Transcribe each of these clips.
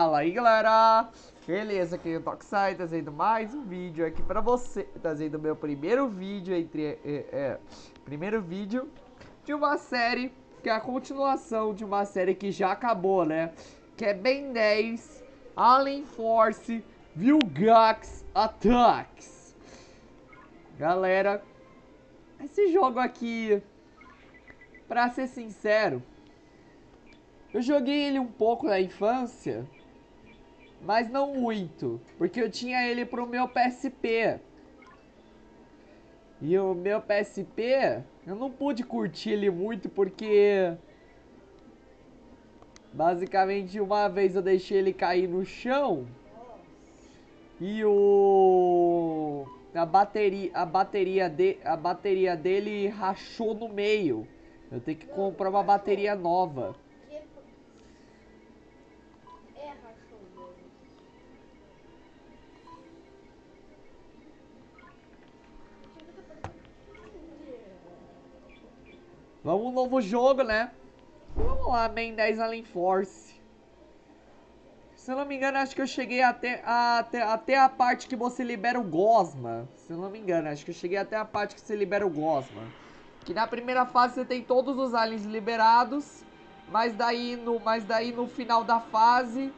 Fala aí galera, beleza, aqui é o Toxai trazendo mais um vídeo aqui pra você Trazendo meu primeiro vídeo entre, é, é, primeiro vídeo de uma série que é a continuação de uma série que já acabou, né? Que é Ben 10, Alien Force, Vilgax Attacks. Galera, esse jogo aqui, pra ser sincero eu joguei ele um pouco na infância, mas não muito, porque eu tinha ele pro meu PSP. E o meu PSP, eu não pude curtir ele muito porque basicamente uma vez eu deixei ele cair no chão e o a bateria a bateria de a bateria dele rachou no meio. Eu tenho que comprar uma bateria nova. Vamos um novo jogo, né? Vamos lá, Ben 10 Alien Force. Se eu não me engano, acho que eu cheguei até, até, até a parte que você libera o Gosma. Se eu não me engano, acho que eu cheguei até a parte que você libera o Gosma. Que na primeira fase você tem todos os aliens liberados. Mas daí no, mas daí no final da fase,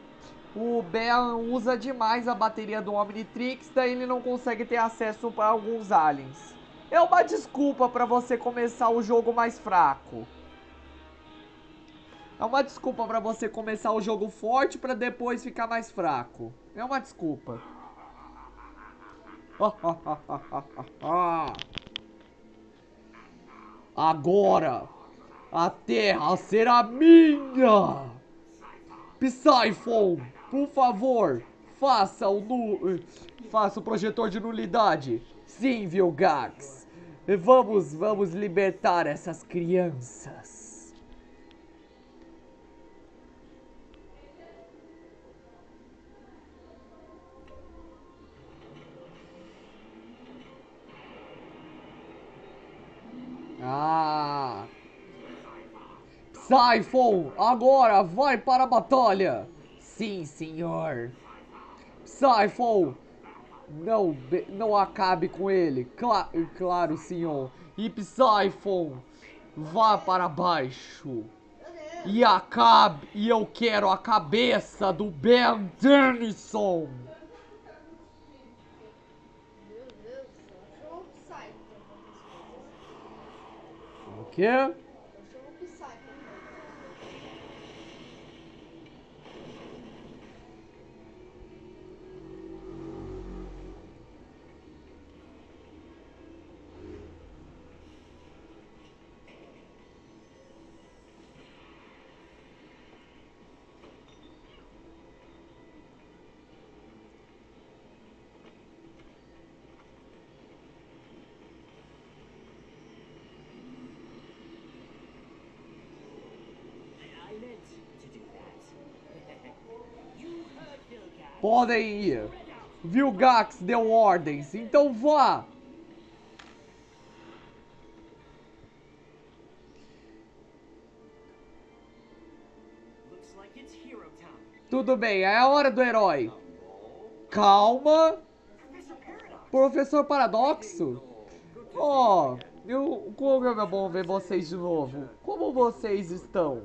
o Ben usa demais a bateria do Omnitrix. Daí ele não consegue ter acesso para alguns aliens. É uma desculpa para você começar o jogo mais fraco. É uma desculpa para você começar o jogo forte para depois ficar mais fraco. É uma desculpa. Agora, a terra será minha. Psyphon, por favor, faça o, nu faça o projetor de nulidade. Sim, Vilgax. Vamos, vamos libertar essas crianças. Ah! Siphon, agora vai para a batalha! Sim, senhor! Siphon, não, não acabe com ele. Cla claro, senhor. Psyphon, vá para baixo. E acabe. E eu quero a cabeça do Ben Tennyson. O quê? Podem ir. Vilgax deu ordens, então vá. Tudo bem, é a hora do herói. Calma. Professor Paradoxo. Ó, oh, eu, como é bom ver vocês de novo. Como vocês estão?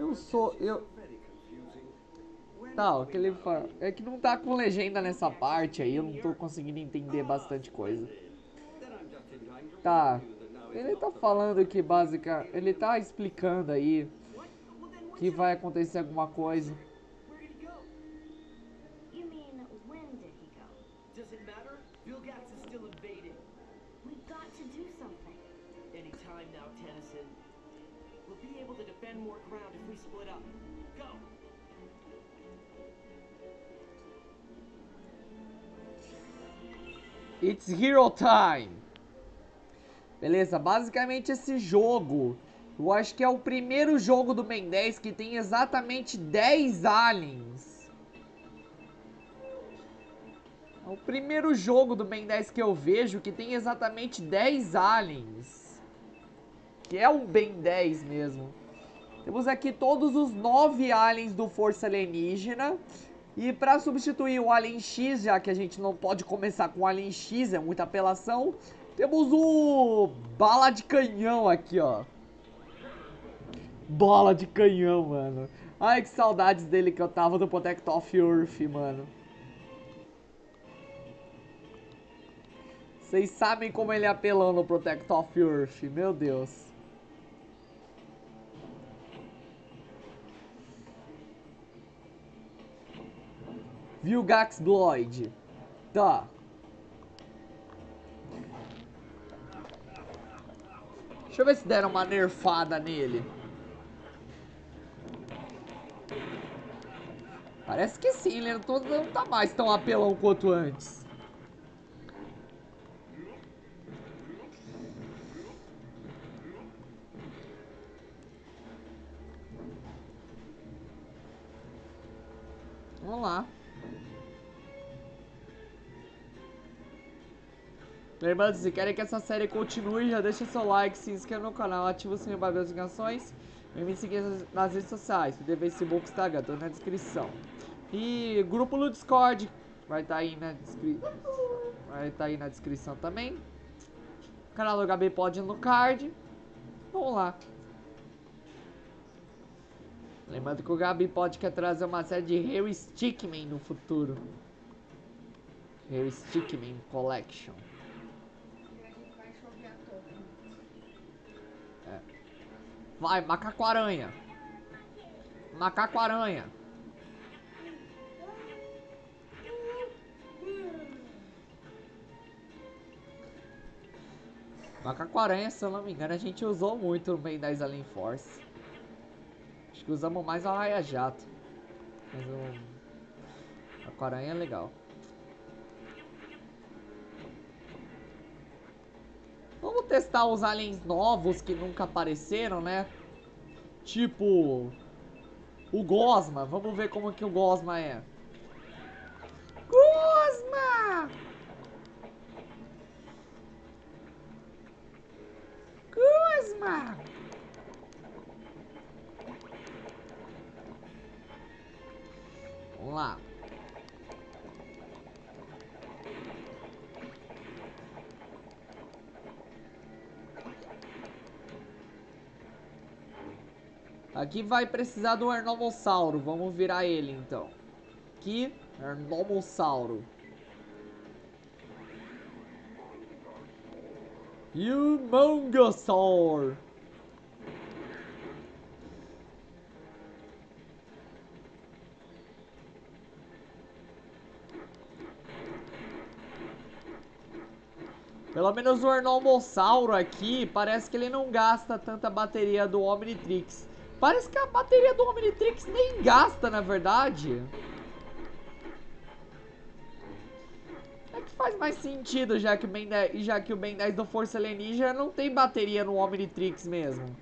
Eu sou, eu, Tá, o que ele fala. É que não tá com legenda nessa parte aí, eu não tô conseguindo entender bastante coisa. Tá. Ele tá falando que básica. Ele tá explicando aí que vai acontecer alguma coisa. It's Hero Time. Beleza, basicamente esse jogo, eu acho que é o primeiro jogo do Ben 10 que tem exatamente 10 aliens. É o primeiro jogo do Ben 10 que eu vejo que tem exatamente 10 aliens. Que é um Ben 10 mesmo. Temos aqui todos os nove aliens do Força Alienígena. E para substituir o Alien X, já que a gente não pode começar com o Alien X, é muita apelação, temos o Bala de Canhão aqui, ó. Bola de canhão, mano. Ai, que saudades dele que eu tava do Protect of Earth, mano. Vocês sabem como ele é apelou no Protect of Earth, meu Deus. Viu Bloid? Tá. Deixa eu ver se deram uma nerfada nele. Parece que sim, ele não tá mais tão apelão quanto antes. Vamos lá. Lembrando, se querem que essa série continue, já deixa seu like, se inscreva no canal, ativa o sininho para ver as notificações e me seguir nas redes sociais, no Facebook, Instagram, tô na descrição. E grupo no Discord, vai estar tá aí na descrição. Vai estar tá aí na descrição também. O canal do Gabi pode no card. Vamos lá. Lembrando que o Gabi pode quer trazer uma série de Hero Stickman no futuro. Hero Stickman Collection. Vai, macaco-aranha. Macaco-aranha. Macaco-aranha, se eu não me engano, a gente usou muito no meio das Alien Force. Acho que usamos mais a Raia Jato. Mas o... Macaco-aranha é legal. Testar os aliens novos que nunca apareceram, né? Tipo... O Gosma. Vamos ver como que o Gosma é. Gosma! Gosma! Vamos lá. Aqui vai precisar do Ernomossauro. Vamos virar ele, então. Aqui, Ernomossauro. Humongosaur. Pelo menos o Ernomossauro aqui, parece que ele não gasta tanta bateria do Omnitrix. Parece que a bateria do Omnitrix nem gasta, na verdade. É que faz mais sentido, já que o Ben 10, já que o Ben 10 do Força Alienígena não tem bateria no Omnitrix mesmo.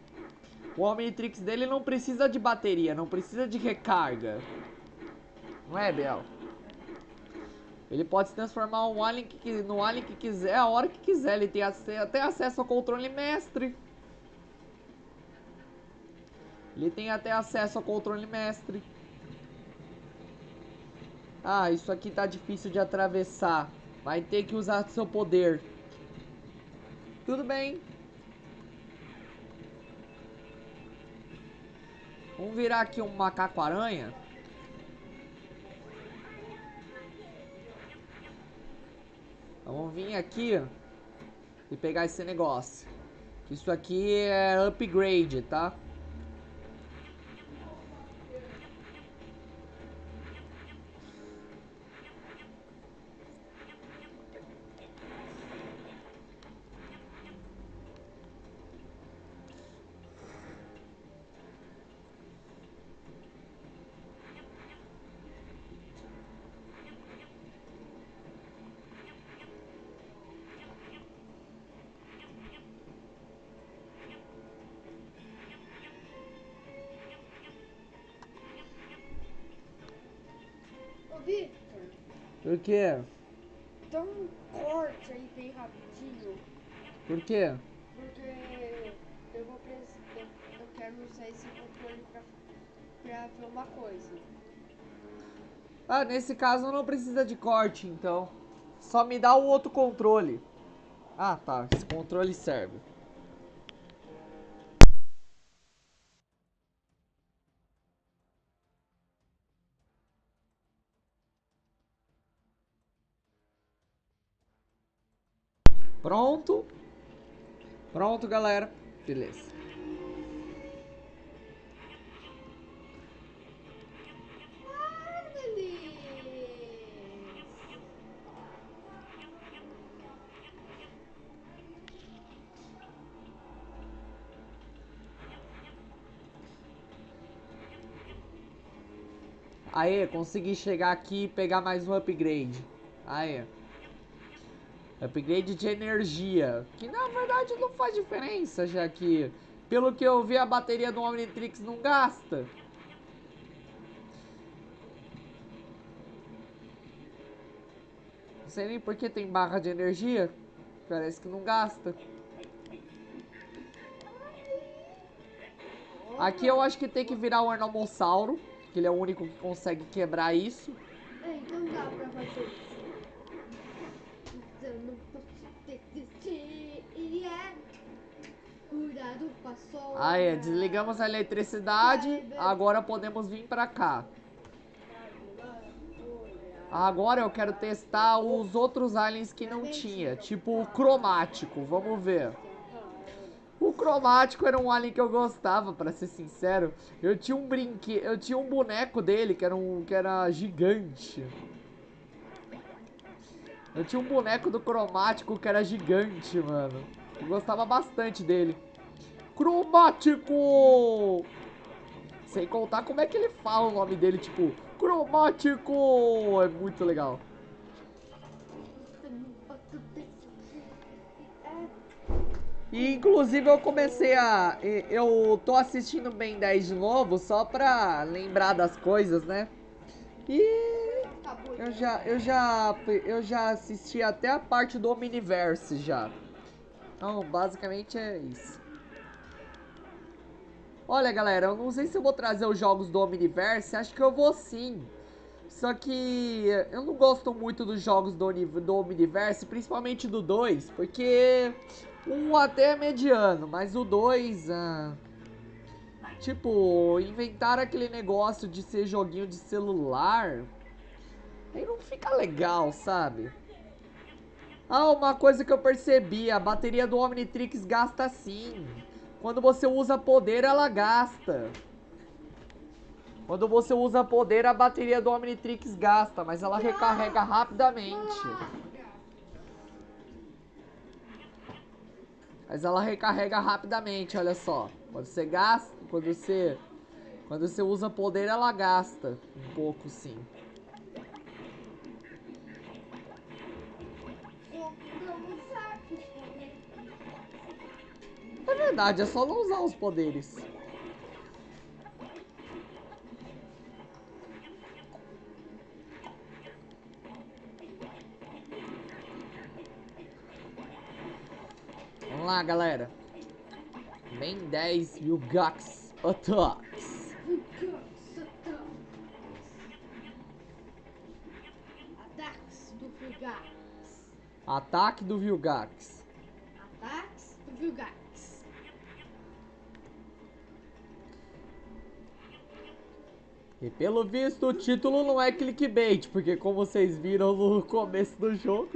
O Omnitrix dele não precisa de bateria, não precisa de recarga. Não é, Bel? Ele pode se transformar um alien que, no alien que quiser, a hora que quiser. Ele tem até acesso ao controle mestre. Ele tem até acesso ao controle mestre. Ah, isso aqui tá difícil de atravessar. Vai ter que usar seu poder. Tudo bem. Vamos virar aqui um macaco-aranha. Vamos vir aqui e pegar esse negócio. Isso aqui é upgrade, tá? Por quê? Dá um corte aí bem rapidinho. Por quê? Porque eu vou precisar. Eu quero quero usar esse controle pra, pra ver uma coisa. Ah, nesse caso não precisa de corte, então. Só me dá o outro controle. Ah, tá. Esse controle serve. Pronto, galera. Beleza. Aê, consegui chegar aqui e pegar mais um upgrade. Aê. Upgrade de energia. Que na verdade não faz diferença, já que, pelo que eu vi, a bateria do Omnitrix não gasta. Não sei nem por que tem barra de energia. Parece que não gasta. Aqui eu acho que tem que virar o Arnomossauro, que ele é o único que consegue quebrar isso. É, então dá pra fazer isso. Eu não posso ter desistir. E é. Cuidado, passou. Ah, é, desligamos a eletricidade, agora podemos vir pra cá. Agora eu quero testar os outros aliens que não tinha, tipo o cromático, vamos ver. O cromático era um alien que eu gostava, pra ser sincero. Eu tinha um brinquedo, eu tinha um boneco dele que era um que era gigante. Eu tinha um boneco do cromático que era gigante, mano. Eu gostava bastante dele. Cromático! Sem contar como é que ele fala o nome dele, tipo, cromático! É muito legal. E inclusive eu comecei a. Eu tô assistindo Ben 10 de novo só pra lembrar das coisas, né? E eu já, eu já, eu já assisti até a parte do Omniverse já. Então, basicamente é isso. Olha, galera, eu não sei se eu vou trazer os jogos do Omniverse, acho que eu vou sim. Só que eu não gosto muito dos jogos do, do Omniverse, principalmente do 2, porque um até é mediano, mas o 2, ah, tipo, inventaram aquele negócio de ser joguinho de celular, aí não fica legal, sabe? Ah, uma coisa que eu percebi, a bateria do Omnitrix gasta sim. Quando você usa poder, ela gasta. Quando você usa poder, a bateria do Omnitrix gasta, mas ela recarrega rapidamente. Mas ela recarrega rapidamente, olha só. Quando você gasta, quando você quando você usa poder, ela gasta um pouco sim. É verdade, é só não usar os poderes. Vamos lá, galera. Ben 10 mil Gax Attacks. Ataques do Vilgax. Ataque do Vilgax. Ataques do Vilgax. E pelo visto o título não é clickbait, porque como vocês viram no começo do jogo.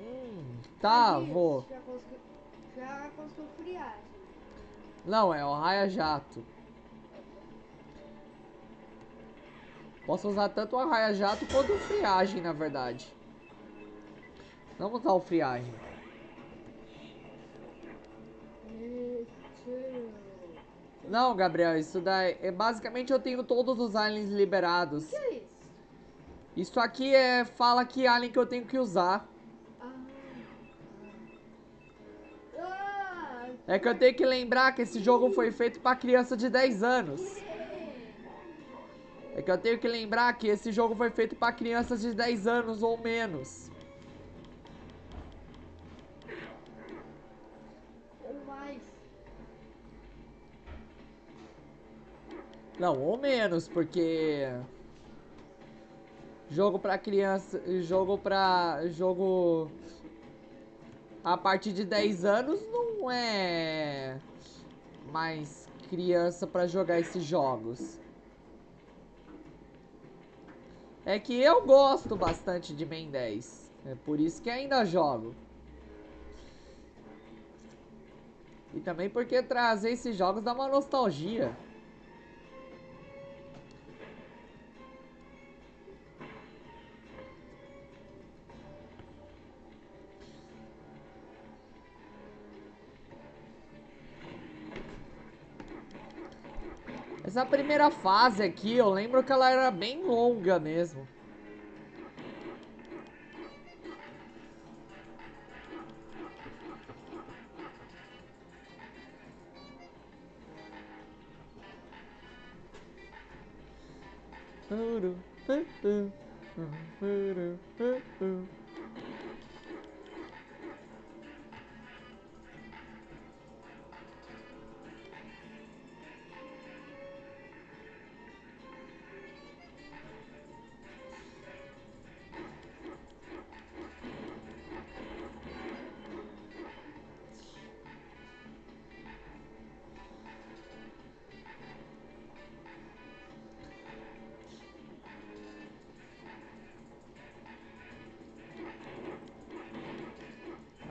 hum, tá, isso, vou. Já conseguiu, já conseguiu friagem. Não, é o Raia Jato. Posso usar tanto o Raia Jato quanto o Friagem, na verdade. Vamos usar o Friagem. Não, Gabriel, isso daí. É, basicamente eu tenho todos os aliens liberados. que é isso? Isso aqui é. Fala que alien que eu tenho que usar. Ah. Ah. É que eu tenho que lembrar que esse jogo foi feito pra criança de 10 anos. É que eu tenho que lembrar que esse jogo foi feito pra crianças de 10 anos ou menos. Não, ou menos, porque jogo pra criança, jogo pra jogo a partir de 10 anos não é mais criança pra jogar esses jogos. É que eu gosto bastante de Ben 10. É por isso que ainda jogo. E também porque trazer esses jogos dá uma nostalgia. Essa primeira fase aqui, eu lembro que ela era bem longa mesmo.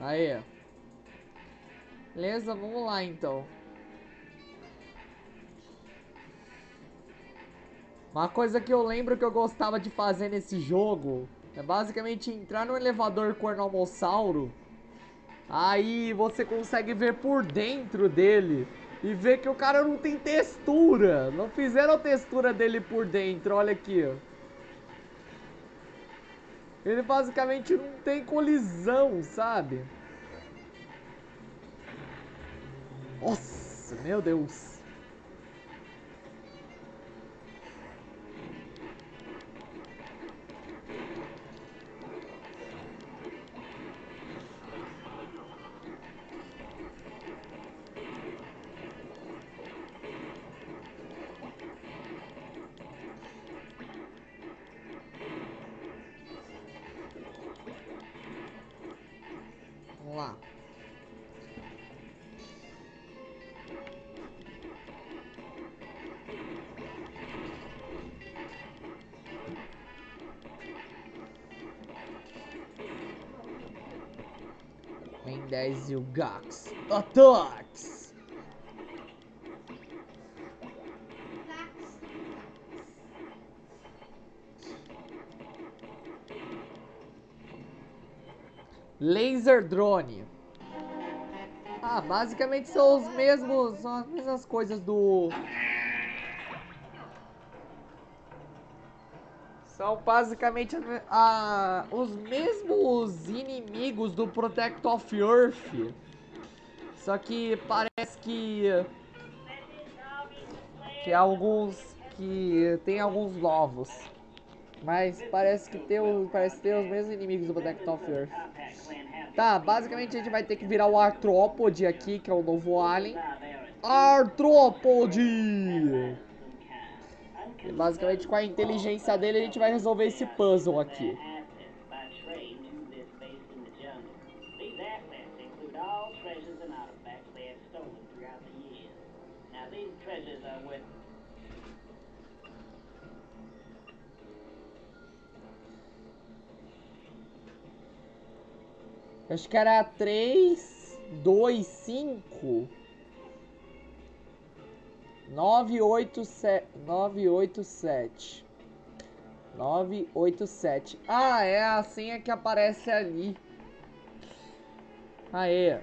Aí. Beleza, vamos lá então. Uma coisa que eu lembro que eu gostava de fazer nesse jogo é basicamente entrar no elevador cornomossauro. Aí você consegue ver por dentro dele e ver que o cara não tem textura. Não fizeram a textura dele por dentro, olha aqui, ó. Ele basicamente não tem colisão, sabe? Nossa, meu Deus. Em 10 o Gax. Tax. Laser Drone. Ah, basicamente são os mesmos, são as mesmas coisas do São basicamente a- a- os mesmos inimigos do Protect of Earth. Só que parece que que alguns que tem alguns novos. Mas parece que tem, parece ter os mesmos inimigos do Protect of Earth. Tá, basicamente a gente vai ter que virar o Arthropod aqui, que é o novo alien. Arthropod! Basicamente com a inteligência dele a gente vai resolver esse puzzle aqui. Acho que era 3, 2, 5. 987. 987. 987. Ah, é a senha que aparece ali. Aê.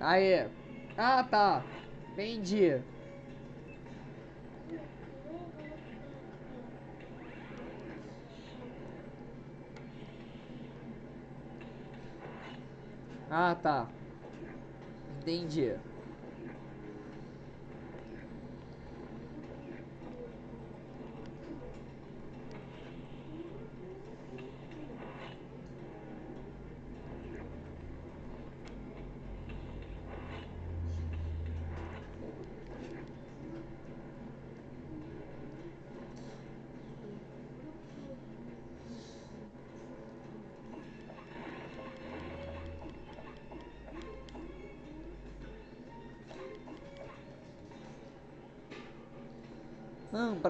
Aí. Ah, tá. Entendi. Ah, tá. Entendi.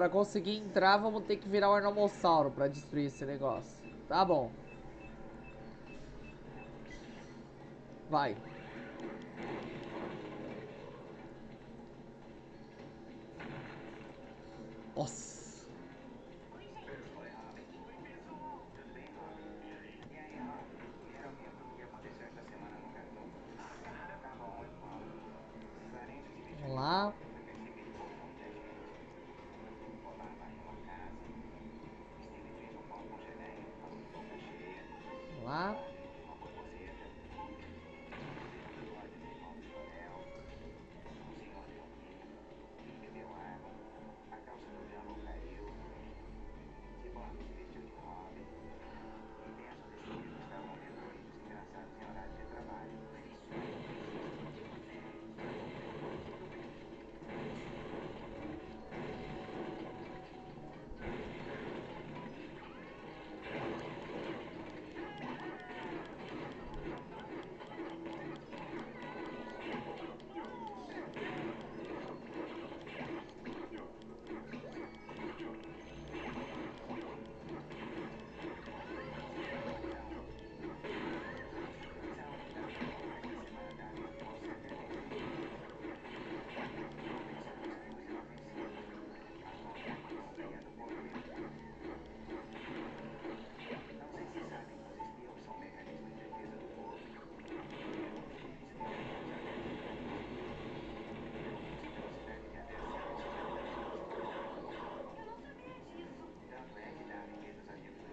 Pra conseguir entrar, vamos ter que virar o Arnomossauro pra destruir esse negócio. Tá bom. Vai. Nossa.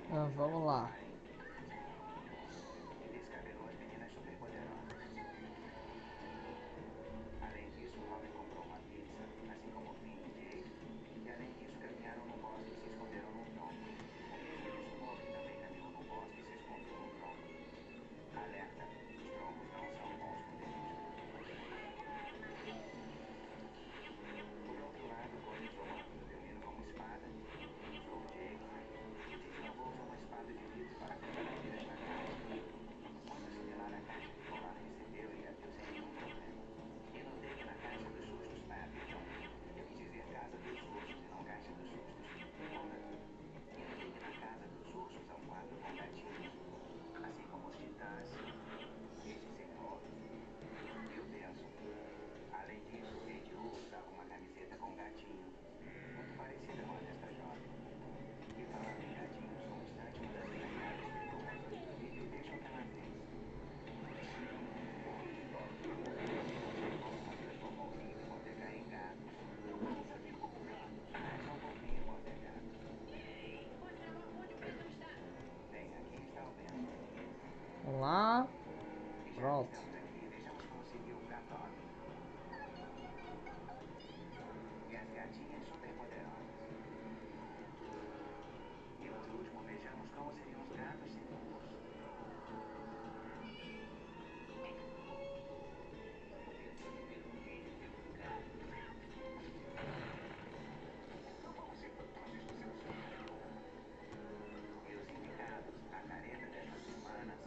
Vamos lá.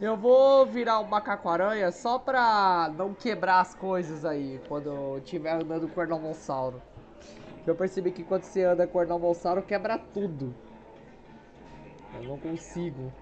Eu vou virar o macaco-aranha só pra não quebrar as coisas aí quando eu estiver andando com o Ornomossauro. Eu percebi que quando você anda com o Ornomossauro quebra tudo. Eu não consigo.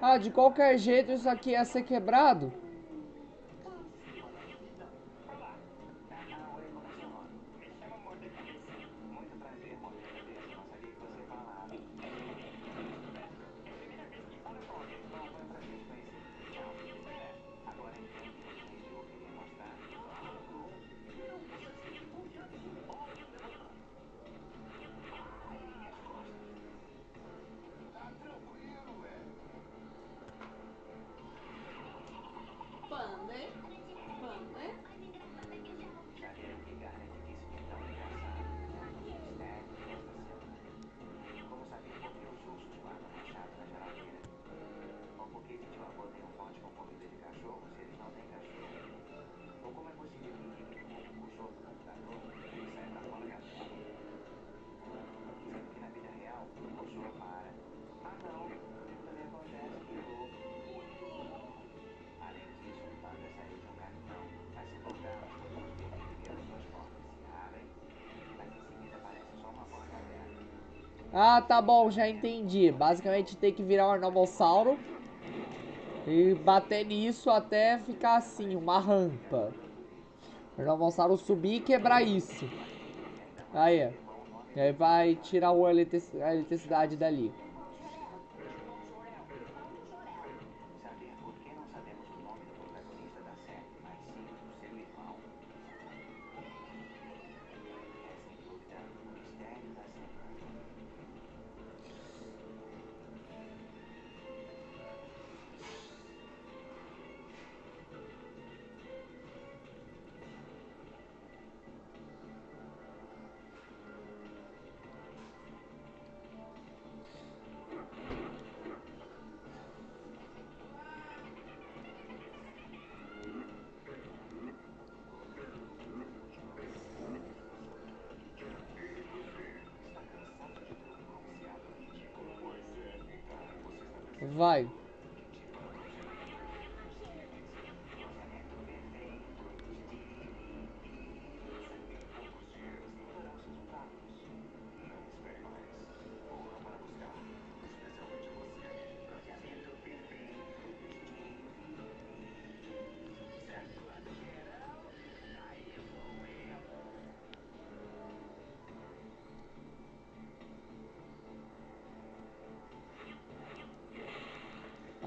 Ah, de qualquer jeito isso aqui ia ser quebrado. Ah, tá bom, já entendi. Basicamente tem que virar um arnomossauro e bater nisso até ficar assim, uma rampa. O subir e quebrar isso. Aí, aí vai tirar a eletricidade dali.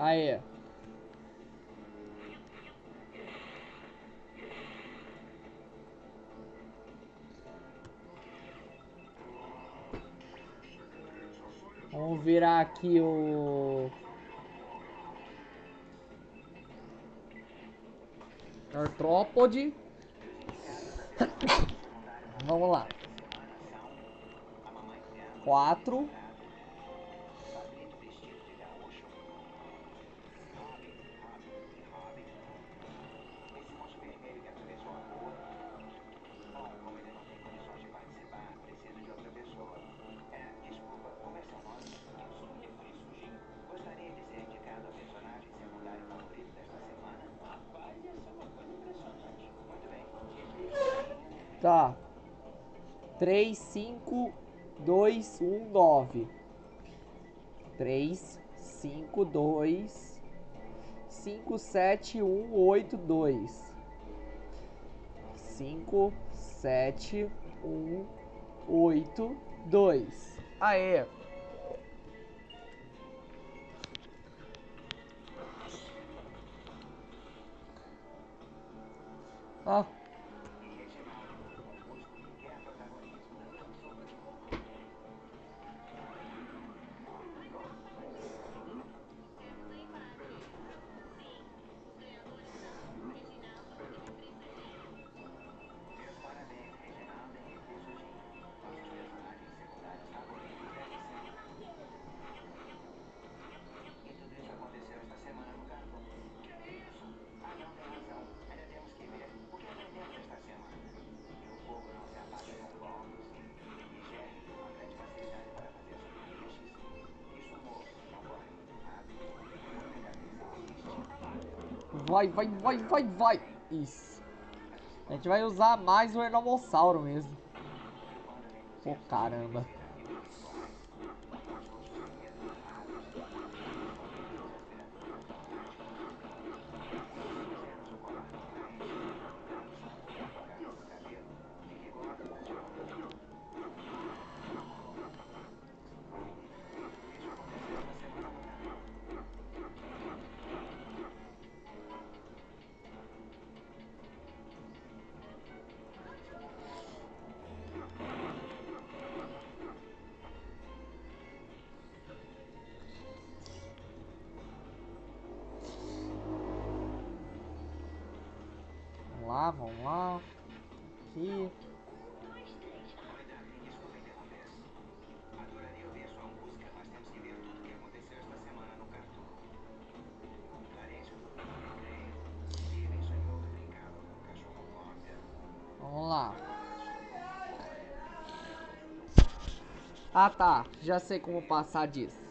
Aí. Vamos virar aqui o... Artrópode. Vamos lá. Quatro. 35219. 352 57182. 57182. Aê! vai, vai, vai, vai, vai. Isso. A gente vai usar mais o Enomossauro mesmo. Pô, caramba. Ah tá, já sei como passar disso.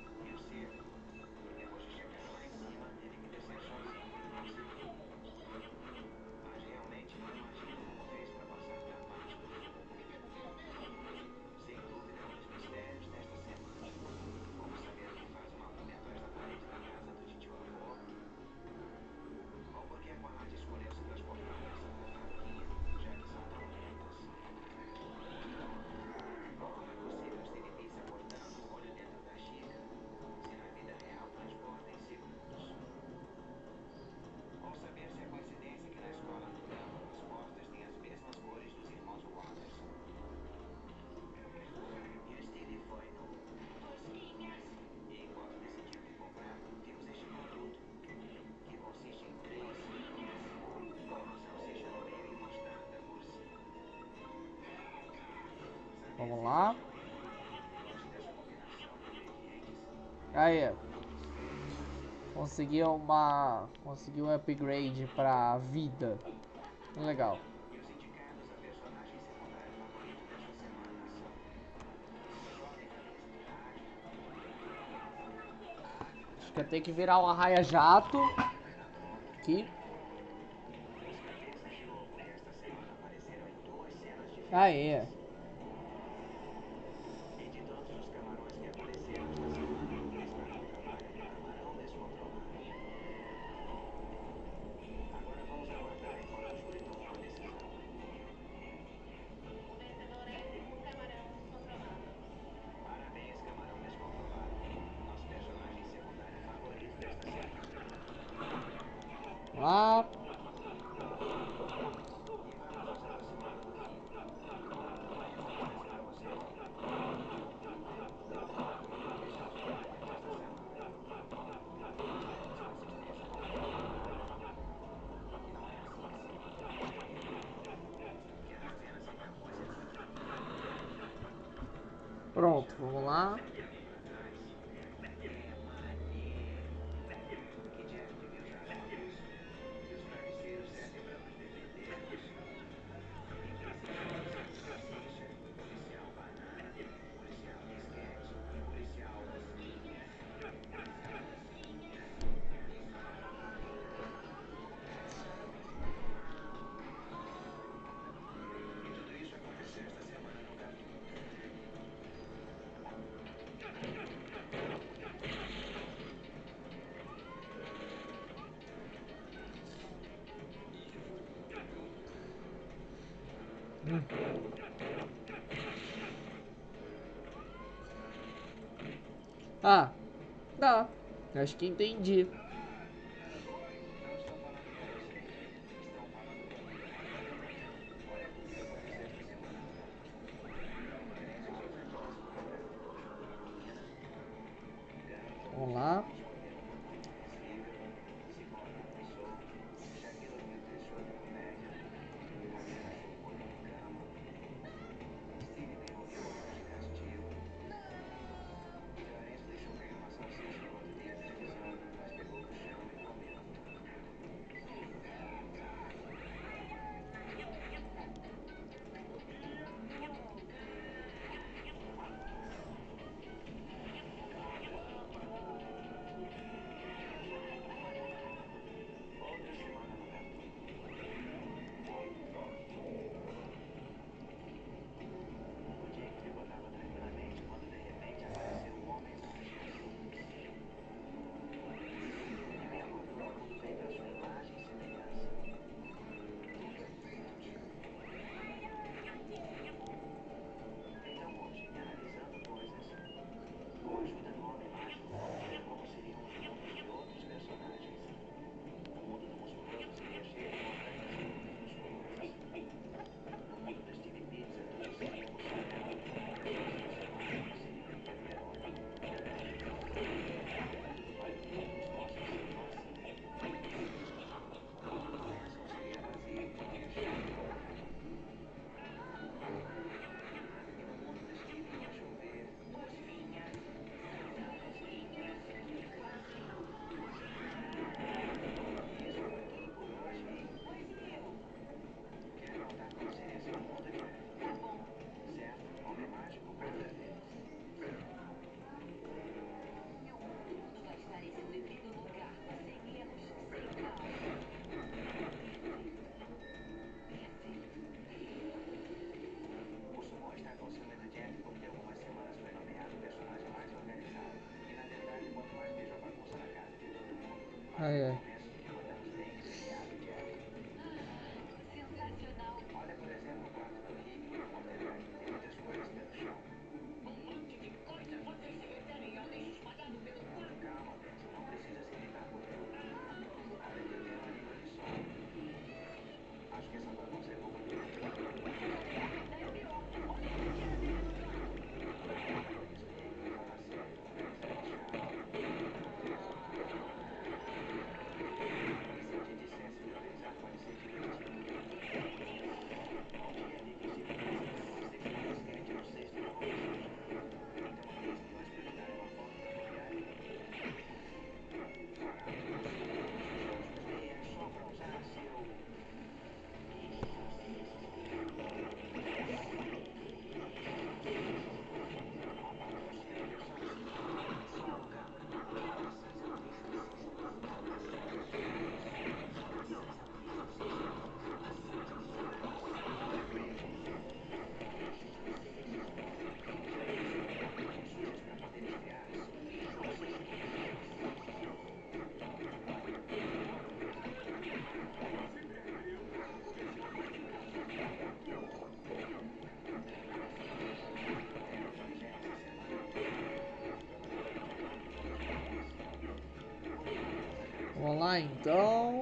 Vamos lá. Aí. Consegui uma... Consegui um upgrade pra vida. Legal. Acho que eu tenho que virar um arraia-jato. Aqui. Aí. Pronto, vamos lá. Ah, tá. Acho que entendi. Ai, ai. lá então.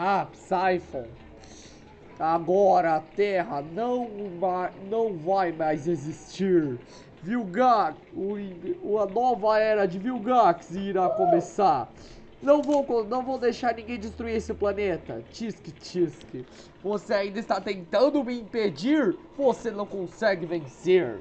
Ah, Psyphon. Agora a Terra não, não vai mais existir. Vilgax, a nova era de Vilgax irá começar. Não vou, não vou deixar ninguém destruir esse planeta. Tisk, tisk. Você ainda está tentando me impedir? Você não consegue vencer.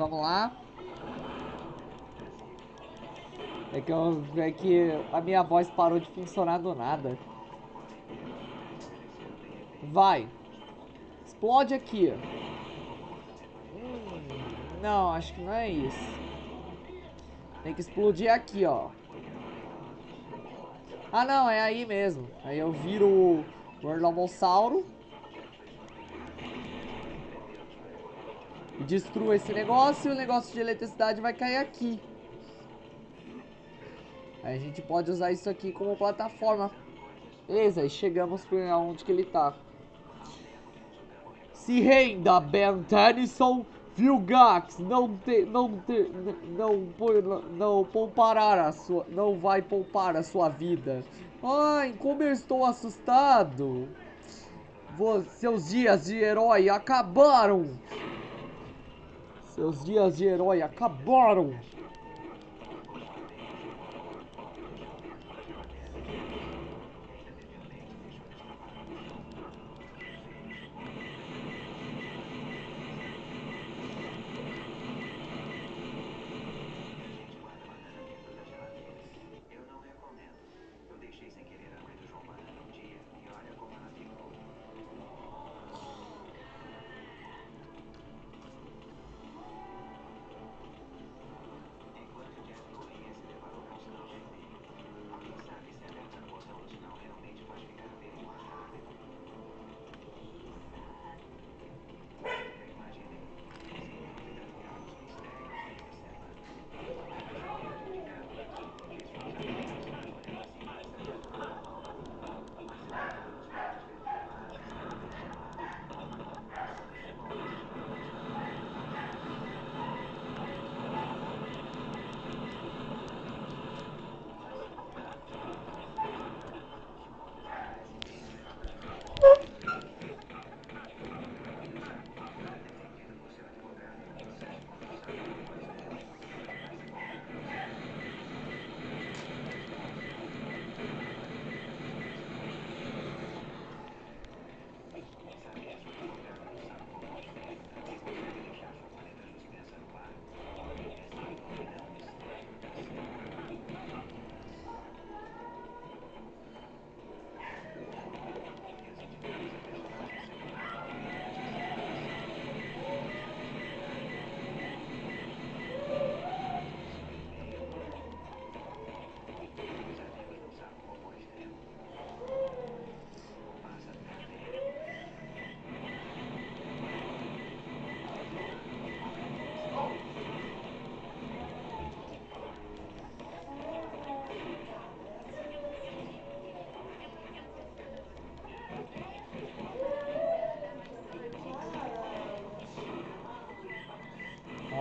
Vamos lá. É que, eu, é que a minha voz parou de funcionar do nada. Vai. Explode aqui. Hum, não, acho que não é isso. Tem que explodir aqui, ó. Ah, não, é aí mesmo. Aí eu viro o Orlomossauro. E destruo esse negócio e o negócio de eletricidade vai cair aqui. Aí a gente pode usar isso aqui como plataforma. Beleza, aí chegamos pra onde que ele tá. Se renda, Ben Tennyson. Vilgax não te, não te, não, não, não poupará a sua, não vai poupar a sua vida. Ai, como eu estou assustado. Vo- seus dias de herói acabaram. Seus dias de herói acabaram.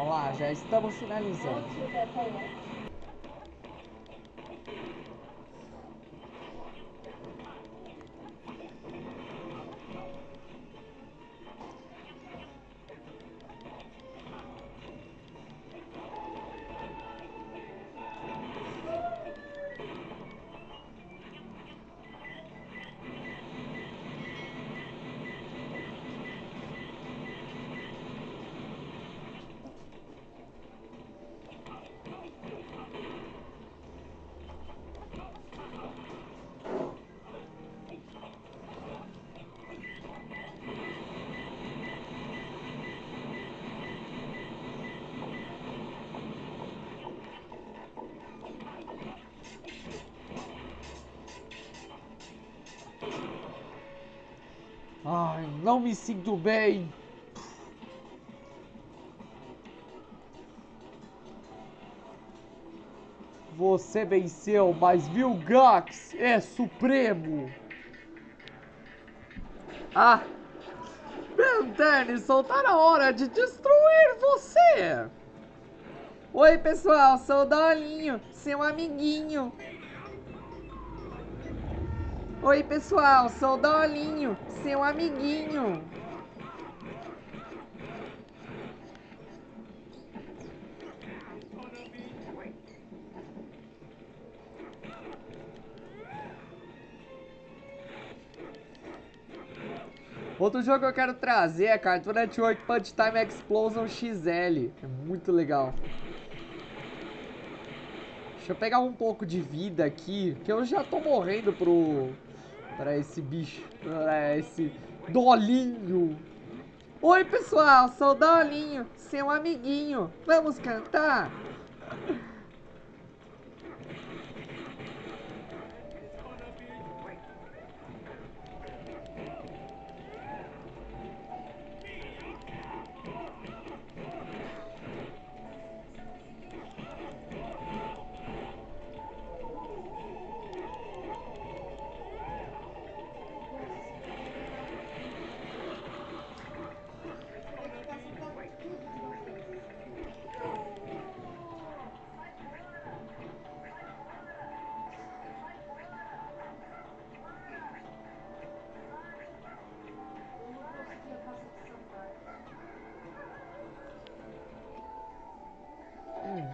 Lá, já estamos finalizando. Ai, não me sinto bem. Você venceu, mas Vilgax é supremo. Ah, Ben Tennyson, tá na hora de destruir você. Oi, pessoal, sou o Dolinho, seu amiguinho. Oi, pessoal, sou o Dolinho, seu amiguinho. Outro jogo que eu quero trazer é Cartoon Network Punch Time Explosion XL. É muito legal. Deixa eu pegar um pouco de vida aqui, que eu já tô morrendo pro... Pra esse bicho, pra esse dolinho. Oi, pessoal, sou o Dolinho, seu amiguinho. Vamos cantar?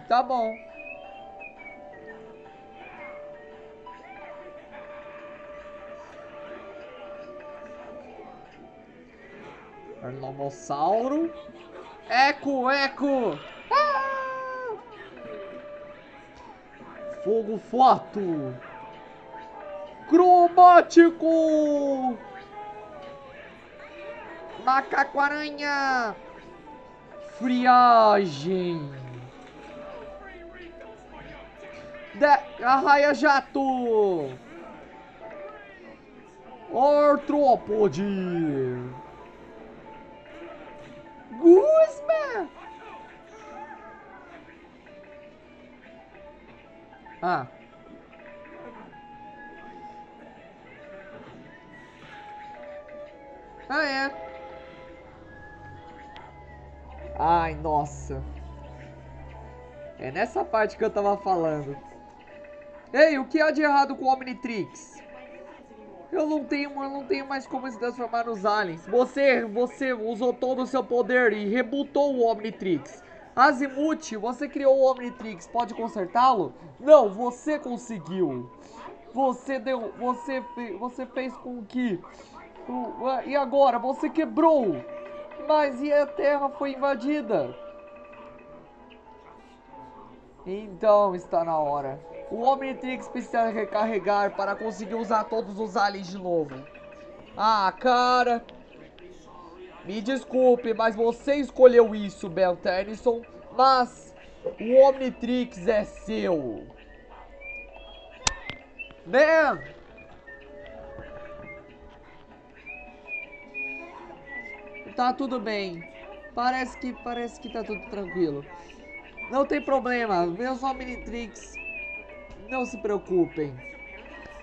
Tá bom. Arnomossauro. Eco, eco! Ah! Fogo foto! Cromático! Macaco-aranha! Friagem! De Arraia-jato! Artrópode! Guzma! Ah. Ah, é. Ai, nossa. É nessa parte que eu tava falando. Ei, o que há de errado com o Omnitrix? Eu não tenho, eu não tenho mais como se transformar nos aliens. Você, você usou todo o seu poder e rebutou o Omnitrix. Azimuth, você criou o Omnitrix, pode consertá-lo? Não, você conseguiu. Você deu, você, você fez com que e agora? Você quebrou! Mas e a Terra foi invadida? Então está na hora. O Omnitrix precisa recarregar para conseguir usar todos os aliens de novo. Ah, cara. Me desculpe, mas você escolheu isso, Bel Tennyson. Mas o Omnitrix é seu. Man! Tá tudo bem. Parece que parece que tá tudo tranquilo. Não tem problema, meus Omnitrix. Não se preocupem.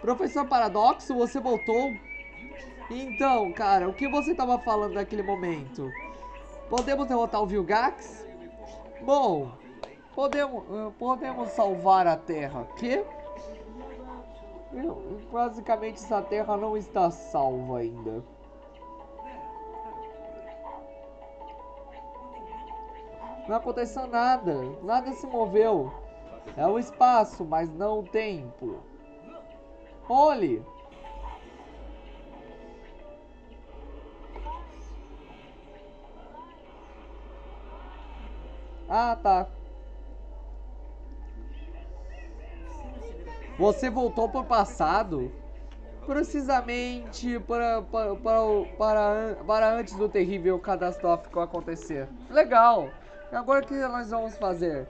Professor Paradoxo, você voltou? Então, cara, o que você tava falando naquele momento? Podemos derrotar o Vilgax? Bom, podemos, podemos salvar a Terra. Que? Basicamente, essa Terra não está salva ainda. Não aconteceu nada. Nada se moveu. É o espaço, mas não o tempo. Olhe! Ah, tá. Você voltou para o passado? Precisamente para, para, para, para, para antes do terrível catastrófico acontecer. Legal! Agora o que nós vamos fazer?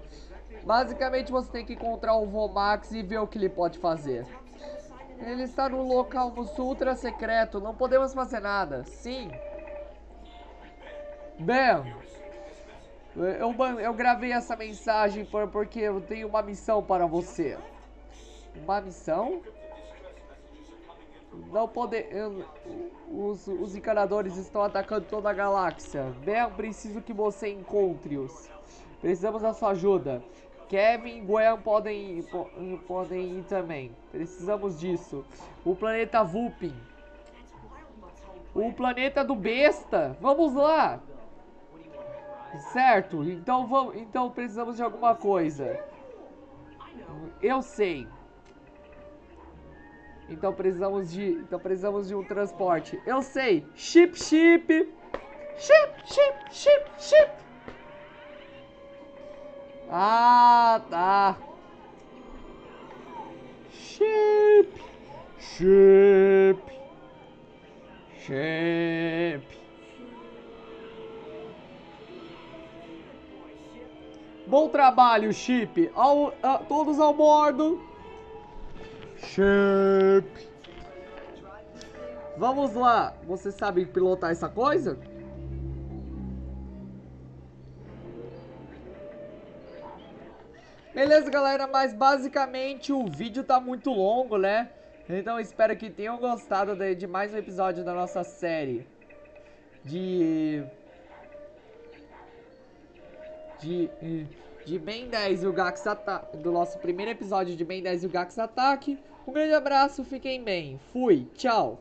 Basicamente você tem que encontrar o Vomax e ver o que ele pode fazer. Ele está no local no ultra secreto, não podemos fazer nada. Sim. Bem, eu, eu gravei essa mensagem por, porque eu tenho uma missão para você. Uma missão? Não poder. Os, os encanadores estão atacando toda a galáxia. Bem, preciso que você encontre-os. Precisamos da sua ajuda. Kevin e Gwen podem, podem ir também. Precisamos disso. O planeta Vulpin. O planeta do besta. Vamos lá. Certo. Então vamos. Então precisamos de alguma coisa. Eu sei. Então precisamos de, então precisamos de um transporte. Eu sei. Chip, chip. Chip, chip, chip, chip. Ah, tá. Chip. Chip. Chip. Bom trabalho, Chip. Ao, a, todos ao bordo. Chip. Vamos lá. Você sabe pilotar essa coisa? Beleza, galera, mas basicamente o vídeo tá muito longo, né? Então espero que tenham gostado de, de mais um episódio da nossa série de... De... De Ben 10 e o Gax Ataque, do nosso primeiro episódio de Ben 10 e o Gax Ataque. Um grande abraço, fiquem bem. Fui, tchau.